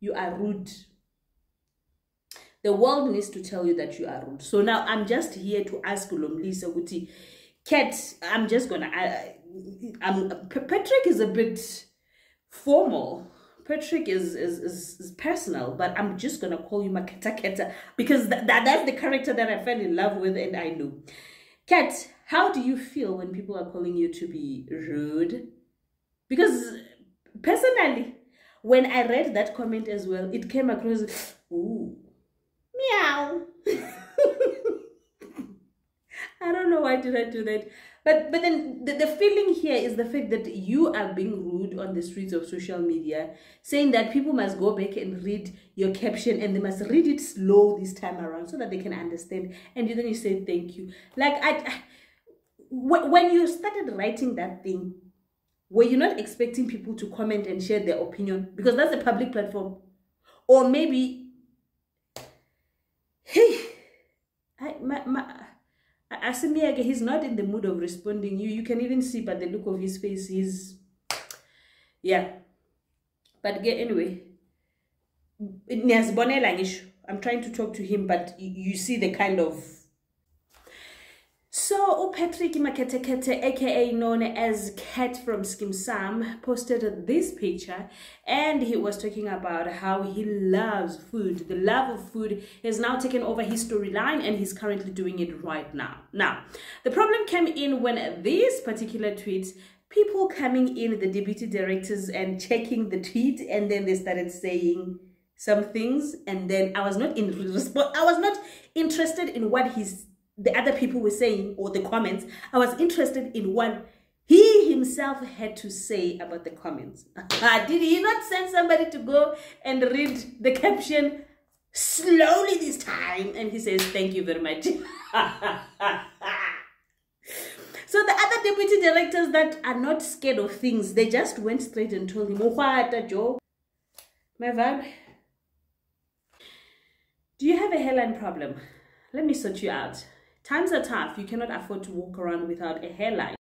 you are rude. The world needs to tell you that you are rude. So now I'm just here to ask Lomlisa Guti, Kat, I'm just gonna. I, I'm Patrick is a bit formal. Patrick is, is, is, is, personal, but I'm just gonna call you Maketa Keta because th- that, that's the character that I fell in love with and I know. Kat, how do you feel when people are calling you to be rude? Because personally, when I read that comment as well, it came across, ooh, meow. I don't know why did I do that. But but then the, the feeling here is the fact that you are being rude on the streets of social media, saying that people must go back and read your caption and they must read it slow this time around so that they can understand. And then you say thank you. Like I, when you started writing that thing, were you not expecting people to comment and share their opinion? Because that's a public platform, or maybe, hey, I my my Asimiage, he's not in the mood of responding. You you can even see by the look of his face, he's yeah. But anyway, I'm trying to talk to him, but you see the kind of so Patrick Maketekete, aka known as Kat from Skeem Saam, posted this picture and he was talking about how he loves food. The love of food has now taken over his storyline and he's currently doing it right now. Now, the problem came in when this particular tweet people coming in, the deputy directors, and checking the tweet, and then they started saying some things, and then I was not in response. I was not interested in what he's the other people were saying or the comments. I was interested in what he himself had to say about the comments. Did he not send somebody to go and read the caption slowly this time? And he says, thank you very much. so the other deputy directors that are not scared of things, they just went straight and told him, Joe, my vibe, do you have a hairline problem? Let me sort you out. Times are tough. You cannot afford to walk around without a hairline.